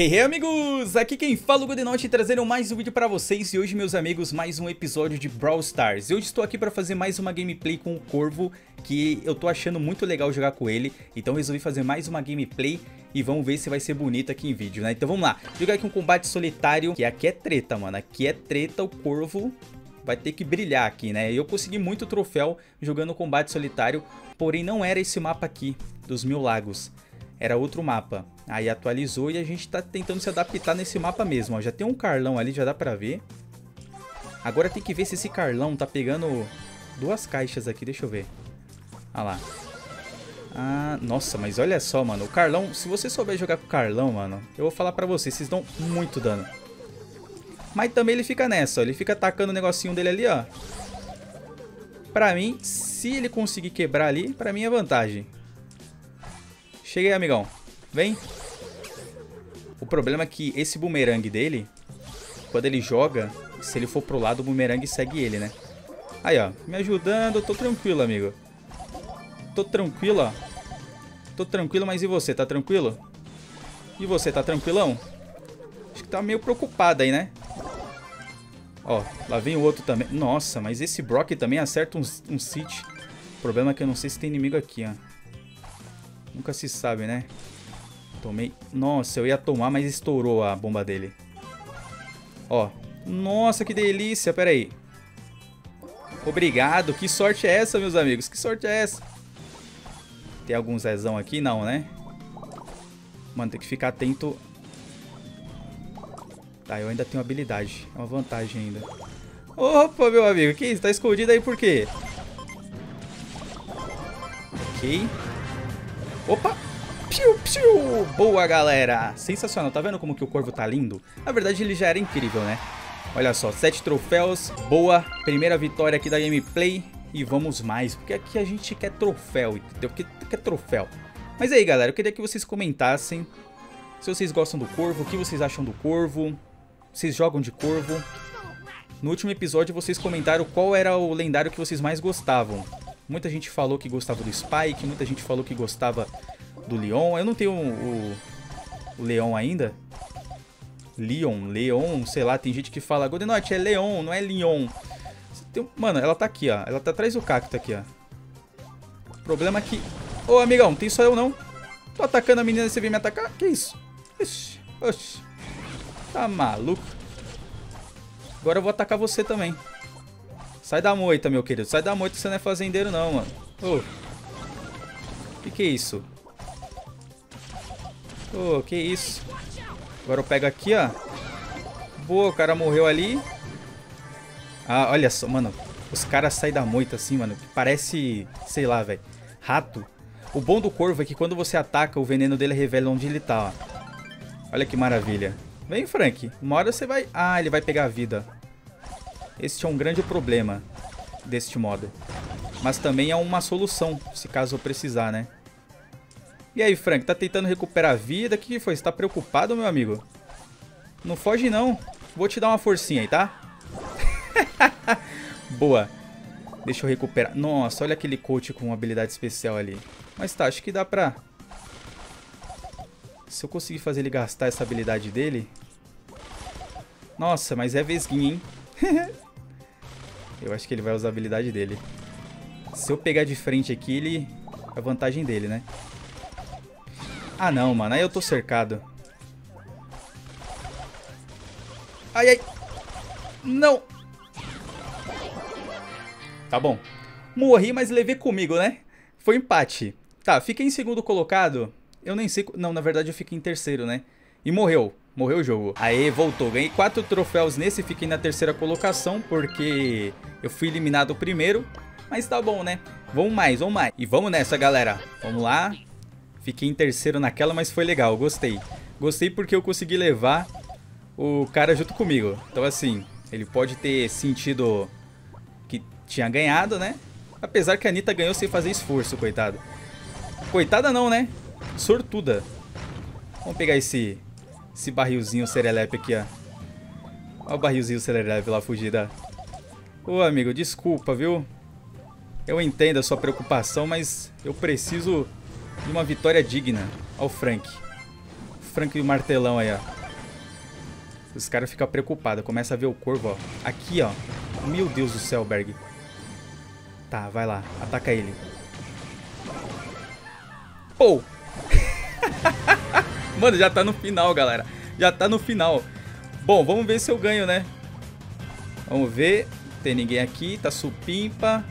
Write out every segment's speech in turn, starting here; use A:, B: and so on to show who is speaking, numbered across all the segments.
A: Hey, hey amigos! Aqui quem fala é o Godenote trazendo mais um vídeo pra vocês e hoje meus amigos mais um episódio de Brawl Stars. Eu estou aqui pra fazer mais uma gameplay com o Corvo que eu tô achando muito legal jogar com ele, então resolvi fazer mais uma gameplay e vamos ver se vai ser bonito aqui em vídeo, né? Então vamos lá, jogar aqui um combate solitário, que aqui é treta, mano, aqui é treta, o Corvo vai ter que brilhar aqui, né? Eu consegui muito troféu jogando combate solitário, porém não era esse mapa aqui, dos Mil Lagos era outro mapa. Aí atualizou e a gente tá tentando se adaptar nesse mapa mesmo, ó. Já tem um Carlão ali, já dá pra ver. Agora tem que ver se esse Carlão tá pegando duas caixas aqui, deixa eu ver. Olha lá. Ah, nossa, mas olha só, mano. O Carlão, se você souber jogar com o Carlão, mano, eu vou falar pra vocês, vocês dão muito dano. Mas também ele fica nessa, ó. Ele fica atacando o negocinho dele ali, ó. Pra mim, se ele conseguir quebrar ali, pra mim é vantagem. Cheguei, amigão. Vem. O problema é que esse bumerangue dele, quando ele joga, se ele for pro lado, o bumerangue segue ele, né? Aí, ó. Me ajudando. Tô tranquilo, amigo. Tô tranquilo, ó. Tô tranquilo, mas e você? Tá tranquilo? E você, tá tranquilão? Acho que tá meio preocupado aí, né? Ó, lá vem o outro também. Nossa, mas esse Brock também acerta um, um. O problema é que eu não sei se tem inimigo aqui, ó. Nunca se sabe, né? Tomei... Nossa, eu ia tomar, mas estourou a bomba dele. Ó. Nossa, que delícia. Pera aí. Obrigado. Que sorte é essa, meus amigos? Que sorte é essa? Tem algum Zezão aqui? Não, né? Mano, tem que ficar atento. Tá, eu ainda tenho habilidade. É uma vantagem ainda. Opa, meu amigo. Que isso? Tá escondido aí por quê? Ok. Opa! Piu, piu! Boa, galera! Sensacional, tá vendo como que o corvo tá lindo? Na verdade, ele já era incrível, né? Olha só, sete troféus, boa, primeira vitória aqui da gameplay e vamos mais, porque aqui a gente quer troféu, entendeu? Porque quer troféu. Mas aí, galera, eu queria que vocês comentassem se vocês gostam do corvo, o que vocês acham do corvo, vocês jogam de corvo. No último episódio vocês comentaram qual era o lendário que vocês mais gostavam. Muita gente falou que gostava do Spike, muita gente falou que gostava do Leon. Eu não tenho o, o, Leon ainda. Leon, Leon, sei lá, tem gente que fala Godenote, é Leon, não é Leon. Tem, mano, ela tá aqui, ó. Ela tá atrás do cacto aqui, ó. Problema é que... Ô, amigão, tem só eu não. Tô atacando a menina e você vem me atacar? Que isso? Ixi, oxi. Tá maluco? Agora eu vou atacar você também. Sai da moita, meu querido. Sai da moita, você não é fazendeiro não, mano. Ô. Oh. Que que é isso? Ô, oh, que isso? Agora eu pego aqui, ó. Boa, o cara morreu ali. Ah, olha só, mano. Os caras saem da moita assim, mano. Parece, sei lá, velho. Rato. O bom do corvo é que quando você ataca, o veneno dele revela onde ele tá, ó. Olha que maravilha. Vem, Frank. Uma hora você vai... Ah, ele vai pegar a vida. Este é um grande problema deste modo. Mas também é uma solução, se caso eu precisar, né? E aí, Frank, tá tentando recuperar a vida? O que foi? Você tá preocupado, meu amigo? Não foge, não. Vou te dar uma forcinha aí, tá? Boa. Deixa eu recuperar. Nossa, olha aquele coach com habilidade especial ali. Mas tá, acho que dá pra... Se eu conseguir fazer ele gastar essa habilidade dele... Nossa, mas é vesguinho, hein? Eu acho que ele vai usar a habilidade dele. Se eu pegar de frente aqui, ele... É vantagem dele, né? Ah, não, mano. Aí eu tô cercado. Ai, ai. Não. Tá bom. Morri, mas levei comigo, né? Foi empate. Tá, fiquei em segundo colocado. Eu nem sei... Não, na verdade eu fiquei em terceiro, né? E morreu. Morreu o jogo. Aê, voltou. Ganhei quatro troféus nesse, fiquei na terceira colocação, porque eu fui eliminado primeiro. Mas tá bom, né? Vamos mais, vamos mais. E vamos nessa, galera. Vamos lá. Fiquei em terceiro naquela, mas foi legal, gostei. Gostei porque eu consegui levar o cara junto comigo. Então, assim, ele pode ter sentido que tinha ganhado, né? Apesar que a Anitta ganhou sem fazer esforço, coitada. Coitada não, né? Sortuda. Vamos pegar esse esse barrilzinho serelepe aqui, ó. Olha o barrilzinho serelepe lá fugida. Ô, amigo, desculpa, viu? Eu entendo a sua preocupação, mas eu preciso de uma vitória digna. Olha o Frank. Frank e o martelão aí, ó. Os caras ficam preocupados. Começa a ver o corvo, ó. Aqui, ó. Meu Deus do céu, Berg. Tá, vai lá. Ataca ele. Pô! Mano, já tá no final, galera. Já tá no final. Bom, vamos ver se eu ganho, né? Vamos ver. Tem ninguém aqui. Tá supimpa.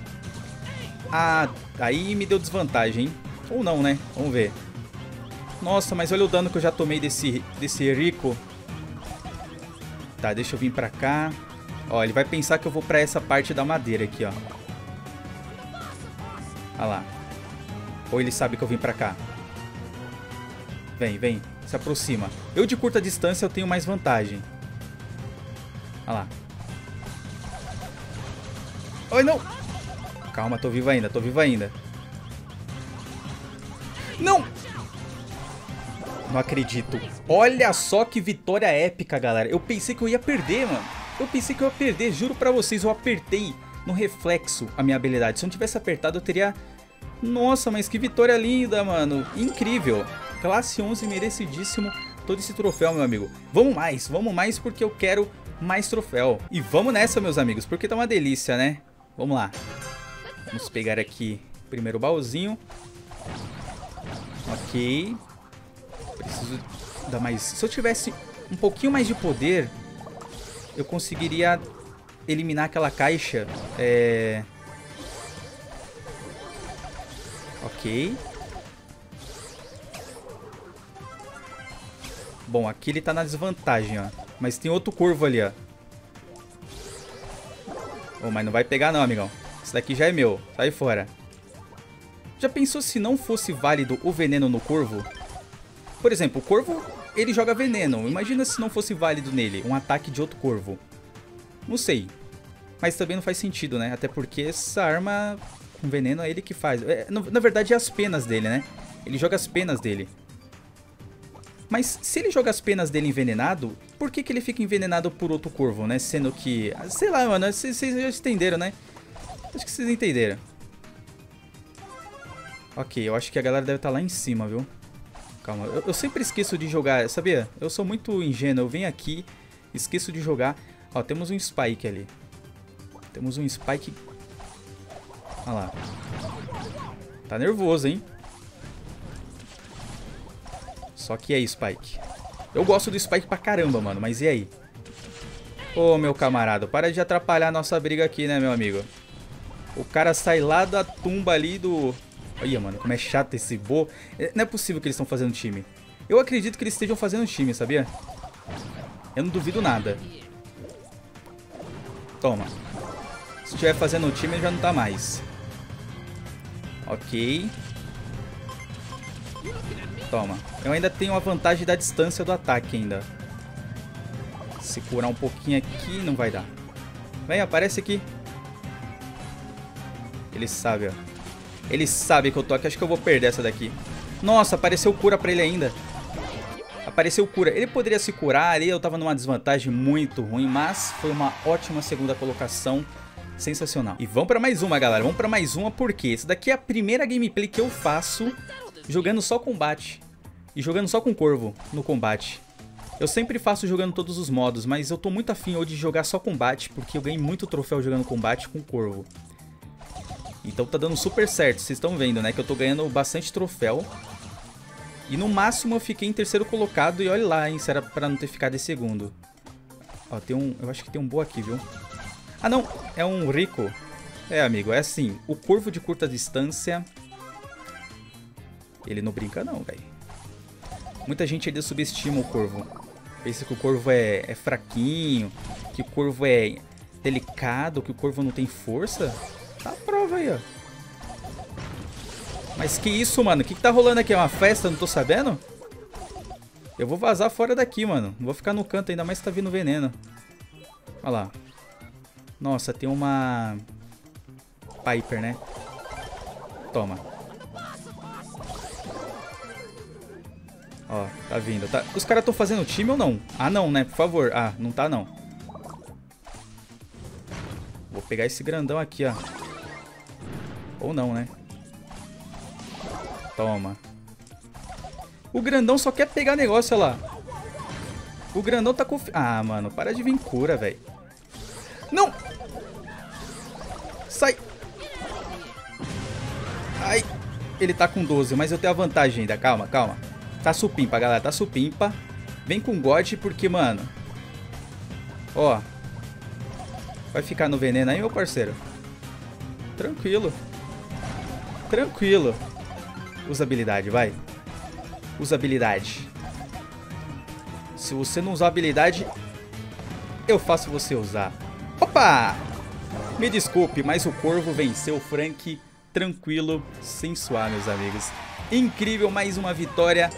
A: Ah, aí me deu desvantagem, hein? Ou não, né? Vamos ver. Nossa, mas olha o dano que eu já tomei desse, desse Rico. Tá, deixa eu vir pra cá. Ó, ele vai pensar que eu vou pra essa parte da madeira aqui, ó. Olha lá. Ou ele sabe que eu vim pra cá. Vem, vem. Se aproxima. Eu de curta distância eu tenho mais vantagem. Olha lá. Oi, não! Calma, tô vivo ainda, tô vivo ainda. Não! Não acredito. Olha só que vitória épica, galera. Eu pensei que eu ia perder, mano. Eu pensei que eu ia perder, juro pra vocês. Eu apertei no reflexo a minha habilidade. Se eu não tivesse apertado, eu teria... Nossa, mas que vitória linda, mano. Incrível. Classe 11, merecidíssimo todo esse troféu, meu amigo. Vamos mais, vamos mais porque eu quero mais troféu. E vamos nessa, meus amigos, porque tá uma delícia, né? Vamos lá. Vamos pegar aqui primeiro baúzinho. Ok. Preciso dar mais... Se eu tivesse um pouquinho mais de poder, eu conseguiria eliminar aquela caixa. É... Ok. Bom, aqui ele tá na desvantagem, ó. Mas tem outro corvo ali, ó. Oh, mas não vai pegar não, amigão. Esse daqui já é meu. Sai fora. Já pensou se não fosse válido o veneno no corvo? Por exemplo, o corvo, ele joga veneno. Imagina se não fosse válido nele um ataque de outro corvo. Não sei. Mas também não faz sentido, né? Até porque essa arma com veneno é ele que faz. É, na verdade, é as penas dele, né? Ele joga as penas dele. Mas se ele joga as penas dele envenenado, por que, que ele fica envenenado por outro corvo, né? Sendo que... Sei lá, mano, vocês já entenderam, né? Acho que vocês entenderam. Ok, eu acho que a galera deve estar tá lá em cima, viu? Calma, eu, eu, sempre esqueço de jogar, sabia? Eu sou muito ingênuo, eu venho aqui, esqueço de jogar. Ó, temos um Spike ali. Temos um Spike... Olha lá. Tá nervoso, hein? Só que aí, Spike. Eu gosto do Spike pra caramba, mano, mas e aí? Ô, meu camarada, para de atrapalhar a nossa briga aqui, né, meu amigo? O cara sai lá da tumba ali do... Olha, mano, como é chato esse bo. É, não é possível que eles estão fazendo time. Eu acredito que eles estejam fazendo time, sabia? Eu não duvido nada. Toma. Se estiver fazendo time, ele já não tá mais. Ok. Toma. Eu ainda tenho a vantagem da distância do ataque ainda. Se curar um pouquinho aqui, não vai dar. Vem, aparece aqui. Ele sabe, ó. Ele sabe que eu tô aqui. Acho que eu vou perder essa daqui. Nossa, apareceu cura pra ele ainda. Apareceu cura. Ele poderia se curar ali. Eu tava numa desvantagem muito ruim. Mas foi uma ótima segunda colocação. Sensacional. E vamos pra mais uma, galera. Vamos pra mais uma porque essa daqui é a primeira gameplay que eu faço jogando só combate. E jogando só com corvo no combate. Eu sempre faço jogando todos os modos, mas eu tô muito afim hoje de jogar só combate, porque eu ganhei muito troféu jogando combate com corvo. Então tá dando super certo, vocês estão vendo, né? Que eu tô ganhando bastante troféu. E no máximo eu fiquei em terceiro colocado, e olha lá, hein? Se era pra não ter ficado em segundo. Ó, tem um... Eu acho que tem um boa aqui, viu? Ah, não! É um rico. É, amigo, é assim. O corvo de curta distância ele não brinca não, velho. Muita gente ainda subestima o corvo. Pensa que o corvo é, é fraquinho, que o corvo é delicado, que o corvo não tem força. Tá a prova aí, ó. Mas que isso, mano? O que, que tá rolando aqui? É uma festa? Não tô sabendo? Eu vou vazar fora daqui, mano. Não vou ficar no canto, ainda mais que tá vindo veneno. Olha lá. Nossa, tem uma... Piper, né? Toma. Ó, tá vindo. Tá... Os caras estão fazendo time ou não? Ah, não, né? Por favor. Ah, não tá, não. Vou pegar esse grandão aqui, ó. Ou não, né? Toma. O grandão só quer pegar negócio, olha lá. O grandão tá com... Ah, mano, para de vir cura, velho. Não! Sai! Ai, ele tá com 12, mas eu tenho a vantagem ainda. Calma, calma. Tá supimpa, galera, tá supimpa. Vem com God, porque, mano... Ó. Vai ficar no veneno aí, meu parceiro? Tranquilo. Tranquilo. Usabilidade, vai. Usabilidade. Se você não usar habilidade, eu faço você usar. Opa! Me desculpe, mas o Corvo venceu o Frank tranquilo, sem suar, meus amigos. Incrível, mais uma vitória.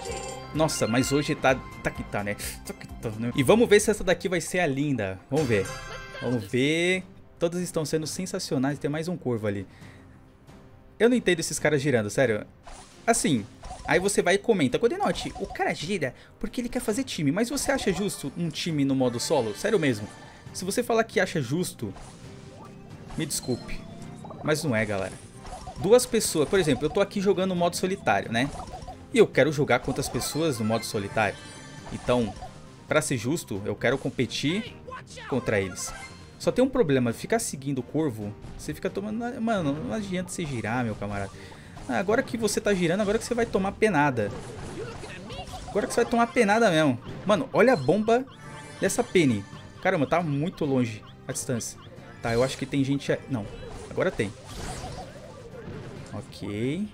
A: Nossa, mas hoje tá, tá que tá, né? Tá que tá, né? E vamos ver se essa daqui vai ser a linda. Vamos ver. Vamos ver. Todas estão sendo sensacionais. Tem mais um corvo ali. Eu não entendo esses caras girando, sério. Assim, aí você vai e comenta. Codenote, o cara gira porque ele quer fazer time. Mas você acha justo um time no modo solo? Sério mesmo. Se você falar que acha justo, me desculpe. Mas não é, galera. Duas pessoas, por exemplo, eu tô aqui jogando no modo solitário, né? E eu quero jogar contra as pessoas no modo solitário. Então, pra ser justo, eu quero competir contra eles. Só tem um problema, ficar seguindo o corvo, você fica tomando... Mano, não adianta você girar, meu camarada. Ah, agora que você tá girando, agora que você vai tomar penada. Agora que você vai tomar penada mesmo. Mano, olha a bomba dessa Penny. Caramba, tá muito longe a distância. Tá, eu acho que tem gente... Não, agora tem. Ok.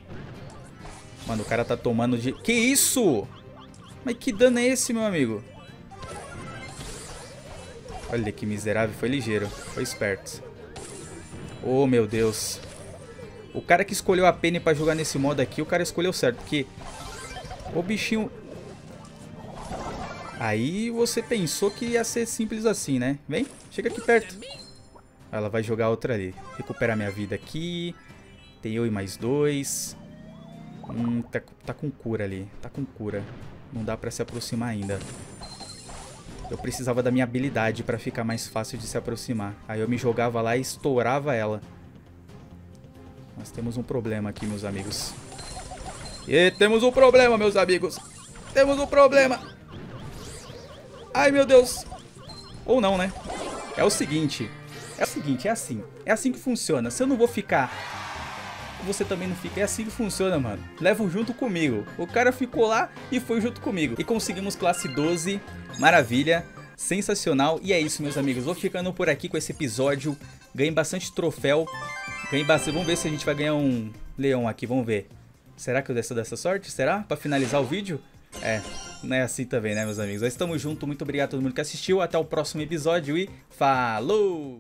A: Mano, o cara tá tomando de... Que isso? Mas que dano é esse, meu amigo? Olha que miserável, foi ligeiro, foi esperto. Oh, meu Deus. O cara que escolheu a Penny pra jogar nesse modo aqui, o cara escolheu certo, porque o bichinho... Aí você pensou que ia ser simples assim, né? Vem, chega aqui perto. Ela vai jogar outra ali. Recuperar minha vida aqui. Tem eu e mais dois. Hum, tá, tá com cura ali. Tá com cura. Não dá pra se aproximar ainda. Eu precisava da minha habilidade pra ficar mais fácil de se aproximar. Aí eu me jogava lá e estourava ela. Nós temos um problema aqui, meus amigos. E temos um problema, meus amigos. Temos um problema. Ai, meu Deus. Ou não, né? É o seguinte. É o seguinte, é assim. É assim que funciona. Se eu não vou ficar você também não fica. É assim que funciona, mano. Levam junto comigo. O cara ficou lá e foi junto comigo. E conseguimos classe 12. Maravilha. Sensacional. E é isso, meus amigos. Vou ficando por aqui com esse episódio. Ganhei bastante troféu. Ganhei bastante. Vamos ver se a gente vai ganhar um leão aqui. Vamos ver. Será que eu desço dessa sorte? Será? Pra finalizar o vídeo? É, não é assim também, né, meus amigos? Nós estamos juntos. Muito obrigado a todo mundo que assistiu. Até o próximo episódio e falou!